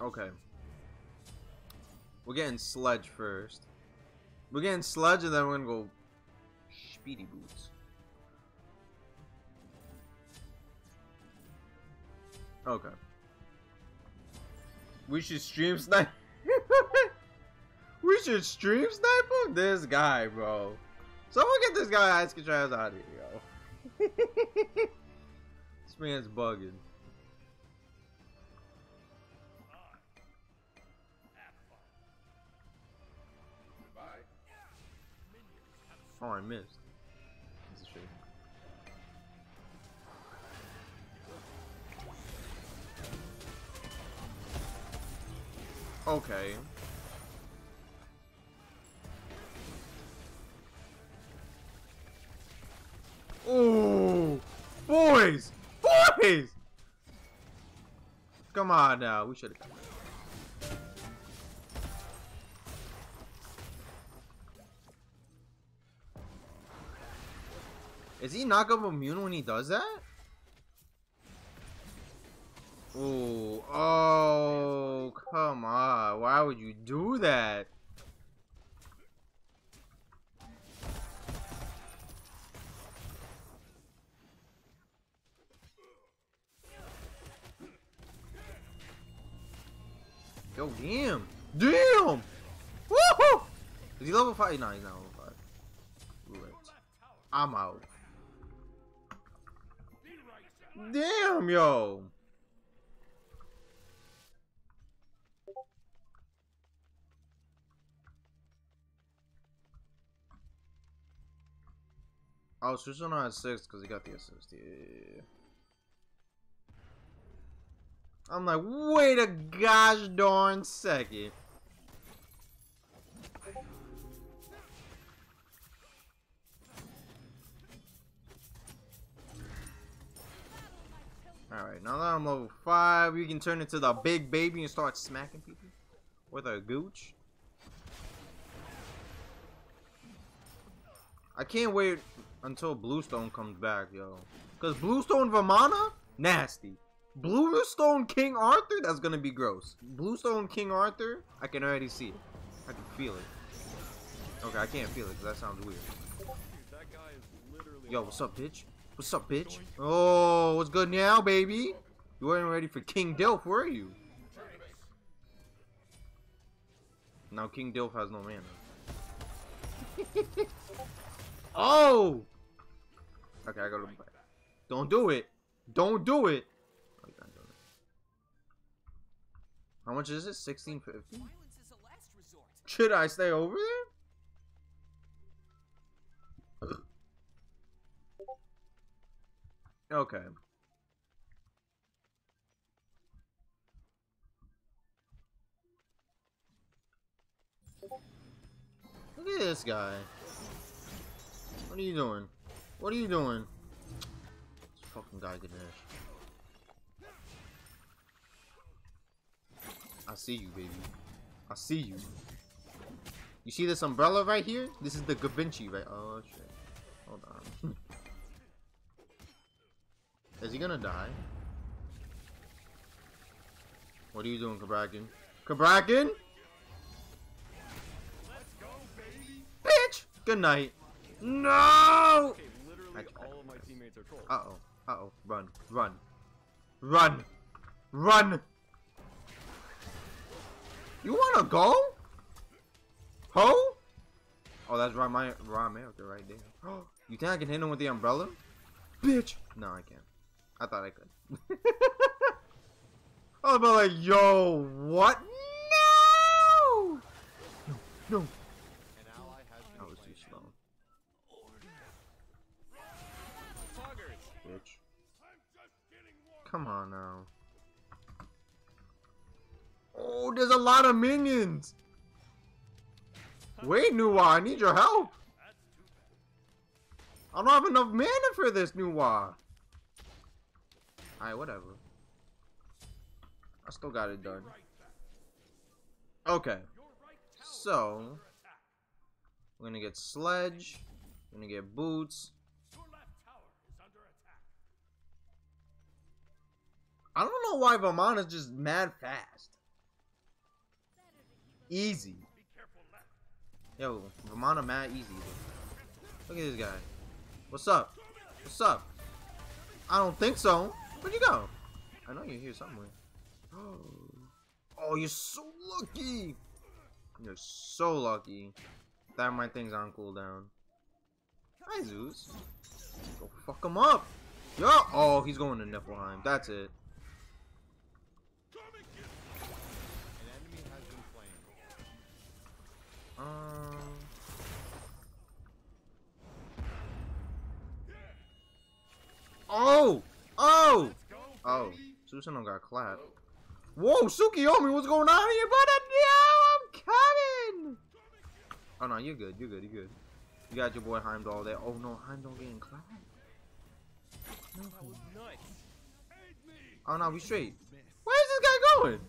Okay. We're getting Sledge first. We're getting Sledge and then we're gonna go Speedy Boots. Okay. We should stream snipe. we should stream snipe? This guy, bro. Someone get this guy Ice Trash out of here, yo. this man's bugging. Oh, I missed. Okay. Ooh, boys, boys! Come on now, we should have. Is he knockup immune when he does that? Ooh, oh, come on. Why would you do that? Yo, damn. Damn! Woohoo! Is he level 5? No, he's not level 5. Right. I'm out. Yo. Oh, Susan at six because he got the assist. Yeah. I'm like, wait a gosh darn second. Alright, now that I'm level 5, you can turn into the big baby and start smacking people with a gooch. I can't wait until Bluestone comes back, yo. Because Bluestone Vamana, nasty. Bluestone King Arthur, that's gonna be gross. Bluestone King Arthur, I can already see it. I can feel it. Okay, I can't feel it because that sounds weird. Yo, what's up, bitch? What's up, bitch? Oh, what's good now, baby? You weren't ready for King Dilf, were you? Now King Dilf has no mana. oh! Okay, I gotta back. Don't do it. Don't do it. How much is it? 1650? Should I stay over there? Okay. Look at this guy. What are you doing? What are you doing? This fucking guy Ganesh. I see you, baby. I see you. You see this umbrella right here? This is the Gavinci, right? Oh, shit. Hold on. Is he gonna die? What are you doing, Cabrakan? Cabrakan? Bitch! Good night. No! Uh-oh. Uh-oh. Run. Run. Run! Run! You wanna go? Ho? Oh, that's right, my America right there. you think I can hit him with the umbrella? Bitch! No, I can't. I thought I could. I was like, yo, what? No! No, no. That was too slow. Bitch. Come on now. Oh, there's a lot of minions. Wait, Nuwa, I need your help. I don't have enough mana for this, Nuwa. Alright, whatever. I still got it done. Okay. So, we're gonna get Sledge. We're gonna get Boots. I don't know why Vamana's just mad fast. Easy. Yo, Vamana mad easy. Look at this guy. What's up? What's up? I don't think so. Where'd you go? I know you're here somewhere. Oh, you're so lucky. You're so lucky. That my thing's on cooldown. Hi, Zeus. Go fuck him up. Yo! Oh, he's going to Niflheim. That's it. Susanoo got clapped. Whoa, Tsukiyomi, what's going on here, brother? Yo, I'm coming! Oh, no, you're good. You're good. You're good. You got your boy Heimdall there. Oh, no, Heimdall getting clapped. No. Oh, no, we straight. Where's this guy going?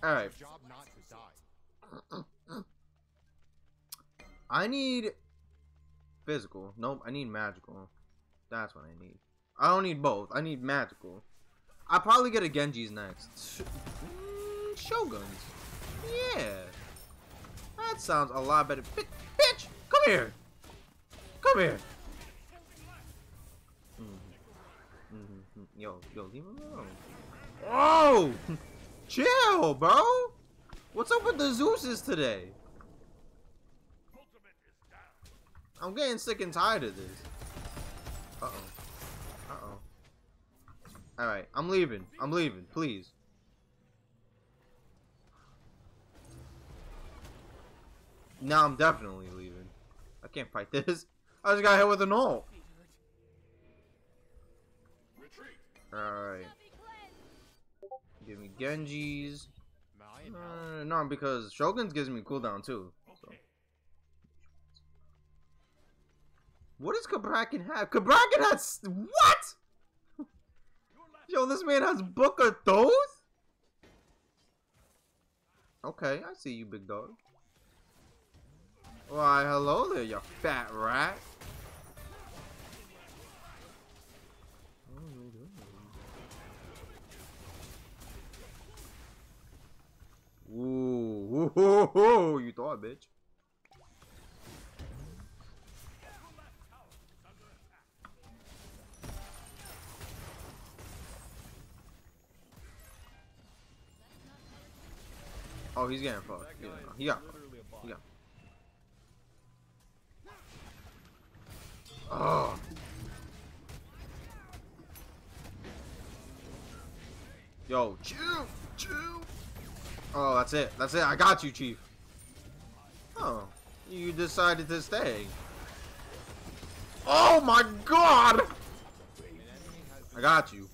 All right. I need physical. Nope, I need magical. That's what I need. I don't need both. I need magical. I'll probably get a Genji's next. Mm, Shoguns. Yeah. That sounds a lot better. B bitch, come here. Come here. Mm -hmm. Mm -hmm. Yo, yo, leave him alone. Oh! Chill, bro. What's up with the Zeuses today? I'm getting sick and tired of this. Uh-oh. Uh-oh. Alright, I'm leaving. I'm leaving, please. No, I'm definitely leaving. I can't fight this. I just got hit with an ult. Alright. Give me Genjis. Uh, no, because Shogun's gives me cooldown too. What does Cabrakan have? Cabrakan has what? Yo, this man has Book of Thoth? Okay, I see you, big dog. Why, hello there, you fat rat. Ooh, ooh, you thought, bitch. Oh, he's getting fucked. He got fucked. He got Oh. Yo, chill, chill. Oh, that's it. That's it. I got you, Chief. Oh, you decided to stay. Oh my god! I got you.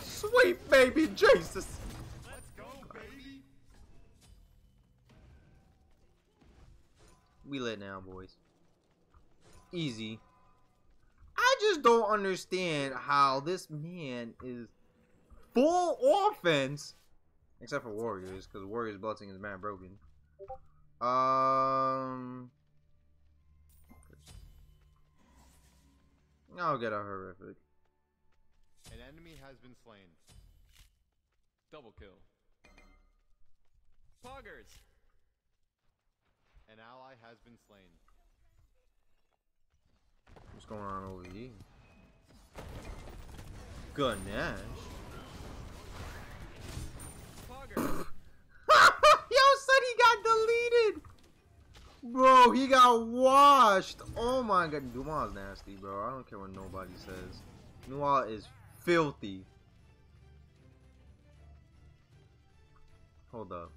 Sweet baby Jesus. Lit now, boys. Easy. I just don't understand how this man is full offense. Except for Warriors, because Warriors blitzing is man broken. Um... I'll get a horrific. An enemy has been slain. Double kill. Poggers! An ally has been slain. What's going on over here? Ganesh? Yo, son, he got deleted! Bro, he got washed! Oh my god, Dumal's nasty, bro. I don't care what nobody says. Dumal is filthy. Hold up.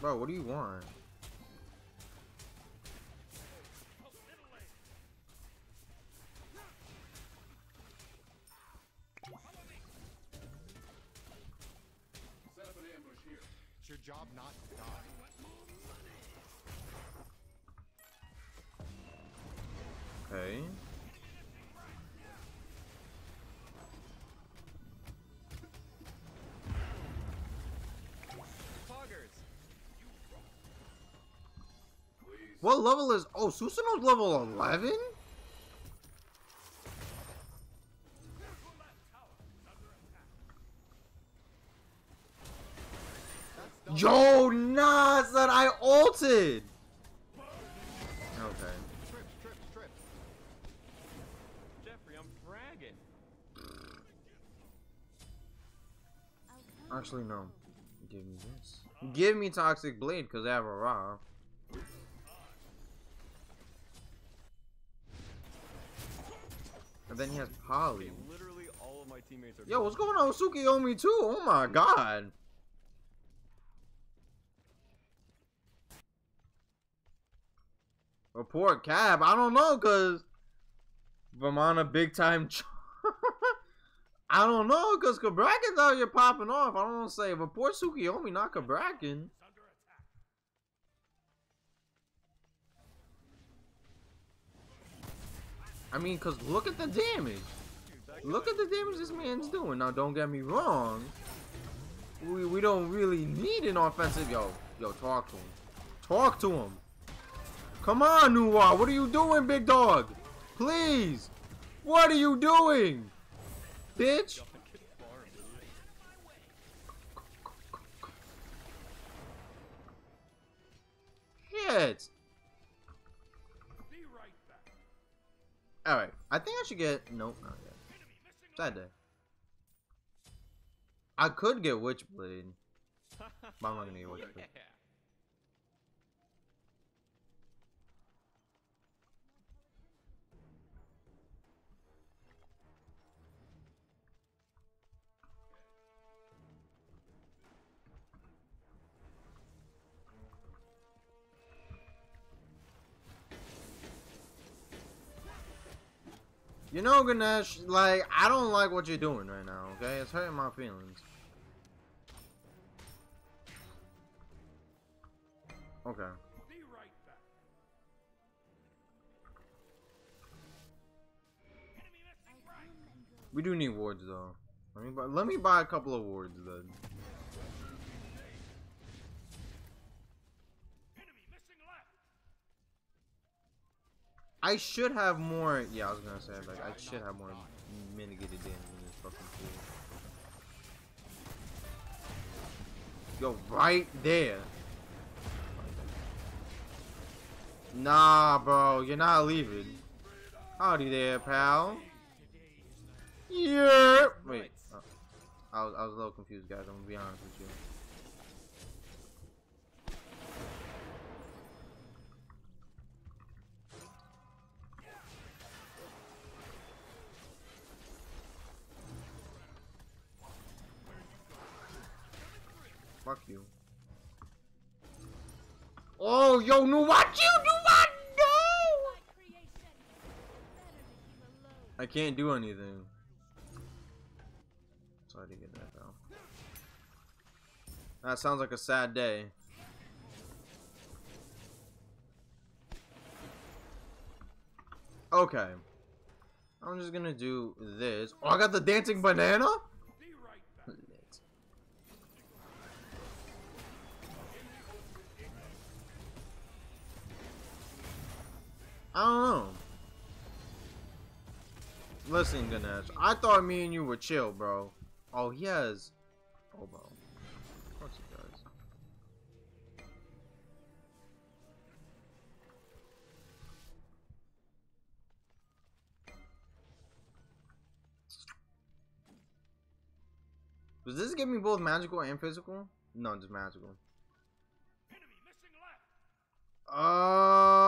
Bro, what do you want? It's your job not What level is... Oh, Susanoo's level 11? Yo, nah, that I ulted! Okay. Trips, trips, trips. Jeffrey, I'm fragging. Actually, no. Give me this. Give me Toxic Blade, because I have a Ra. And then he has Polly. Okay, literally all of my teammates are. Yo, what's going on with Tsukiyomi too? Oh my god. Report cab. I don't know, cause Vamana big time. I don't know, cause Cabrakan's out here popping off. I don't want to say report Tsukiyomi, not Cabrakan. I mean, cause look at the damage. Look at the damage this man's doing. Now, don't get me wrong. We, we don't really need an offensive. Yo, yo, talk to him. Talk to him. Come on, Nuwa. What are you doing, big dog? Please. What are you doing? Bitch. Shit. Alright. I think I should get... Nope, not yet. Sad day. I could get Witchblade. But I'm not gonna get Witchblade. You know, Ganesh, like, I don't like what you're doing right now, okay? It's hurting my feelings. Okay. We do need wards, though. Let me buy, let me buy a couple of wards, then. I should have more. Yeah, I was gonna say like I should have more mitigated damage in this fucking pool. Yo, right there. Nah, bro, you're not leaving. Howdy there, pal. Yeah. Wait, oh, I was I was a little confused, guys. I'm gonna be honest with you. Fuck you. Oh, yo, no, what you do? What? No! I can't do anything. Sorry to get that down. That sounds like a sad day. Okay. I'm just gonna do this. Oh, I got the dancing banana? I don't know. Listen, Ganesh, I thought me and you were chill, bro. Oh, he has. Oh, bro. Of course he does. Does this give me both magical and physical? No, just magical. Uh,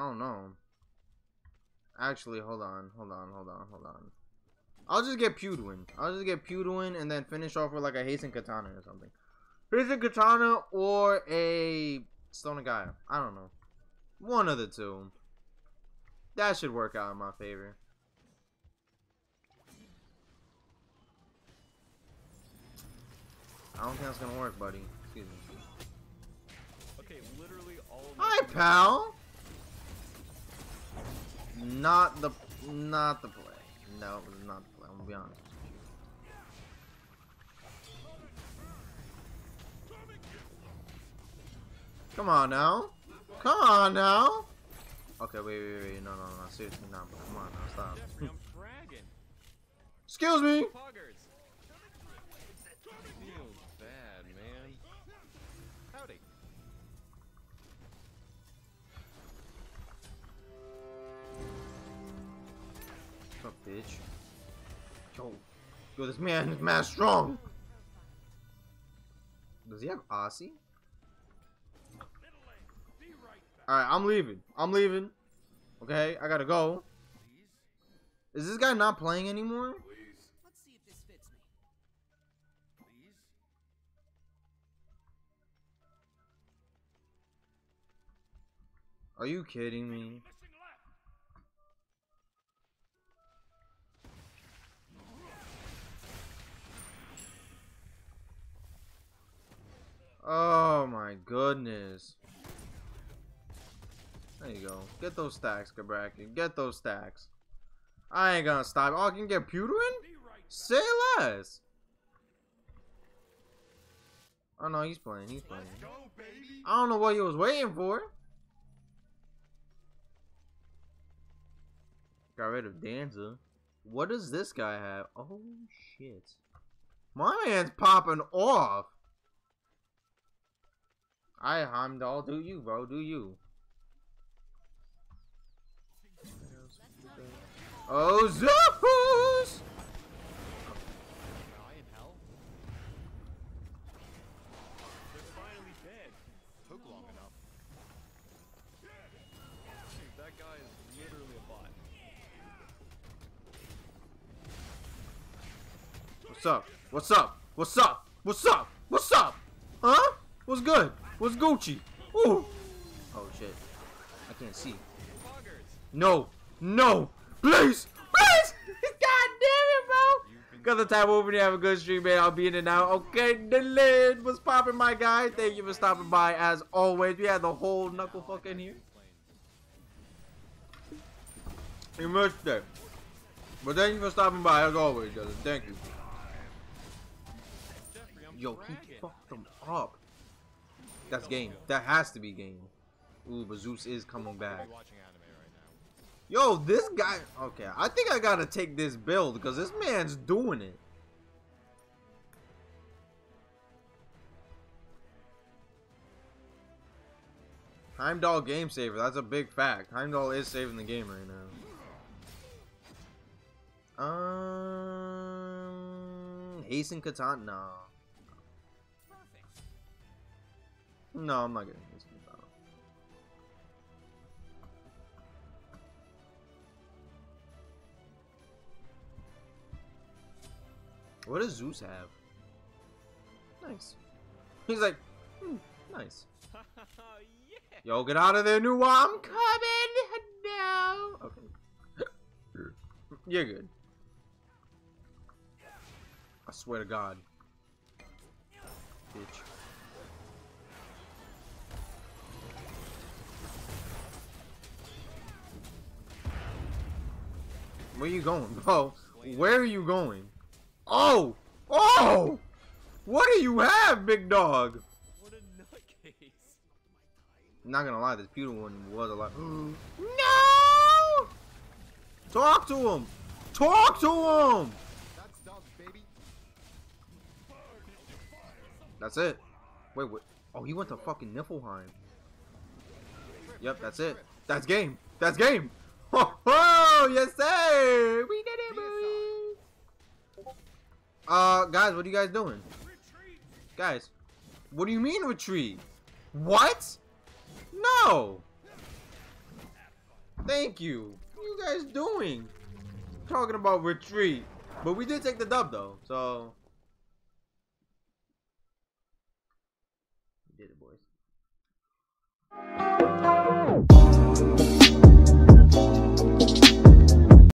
I don't know. Actually, hold on, hold on, hold on, hold on. I'll just get Pridwen. I'll just get Pridwen and then finish off with like a Hasten Katana or something. Hasten Katana or a Stone of Gaia. I don't know. One of the two. That should work out in my favor. I don't think that's gonna work, buddy. Excuse me. Okay, literally all of Hi, pal. Not the not the play. No, it was not the play. I'm gonna be honest. Come on now. Come on now. Okay, wait, wait, wait. No, no, no. Seriously, no. Come on now. Stop. Excuse me. Bitch? Yo. Yo, this man is mad strong. Does he have Asi? Alright, I'm leaving. I'm leaving. Okay, I gotta go. Is this guy not playing anymore? Are you kidding me? Goodness. There you go. Get those stacks, Gabraki. Get those stacks. I ain't gonna stop. Oh, I can get Pridwen? Say less. Oh no, he's playing. He's playing. I don't know what he was waiting for. Got rid of Danza. What does this guy have? Oh shit. My man's popping off. I Heimdall, do you, bro? Do you? Oh, Zeus! Am I in hell? They're finally dead. Took long enough. Dude, that guy is literally a bot. What's up? What's up? What's up? What's up? What's up? Huh? What's good? What's Gucci? Ooh. Oh shit. I can't see. No. No. Please. Please. God damn it, bro. The time over there. Have a good stream, man. I'll be in and out. Okay, the lid was popping, my guy. Thank you for stopping by. As always, we had the whole knuckle fuck in here. You missed it. But thank you for stopping by, as always, Justin. Thank you. Yo, he fucked them up. That's game. That has to be game. Ooh, but Zeus is coming back. be watching anime right now. Yo, this guy. Okay, I think I gotta take this build because this man's doing it. Heimdall game saver. That's a big fact. Heimdall is saving the game right now. Um, Hasten Katana. No, I'm not getting Katana. What does Zeus have? Nice. He's like, hmm, nice. yeah. Yo, get out of there, new. I'm coming now. Okay. You're good. I swear to God. Bitch. Where you going, bro? Where are you going? Oh! Oh! What do you have, big dog? What a nutcase. Not gonna lie, this pewter one was a lot. no! Talk to him! Talk to him! That's dubs, baby. That's it. Wait, what? Oh, he went to fucking Niflheim. Yep, that's it. That's game. That's game. Oh, yes, sir. We did it, boy. Uh, guys, what are you guys doing? Guys, what do you mean retreat? What? No. Thank you. What are you guys doing? Talking about retreat. But we did take the dub though, so we did it, boys.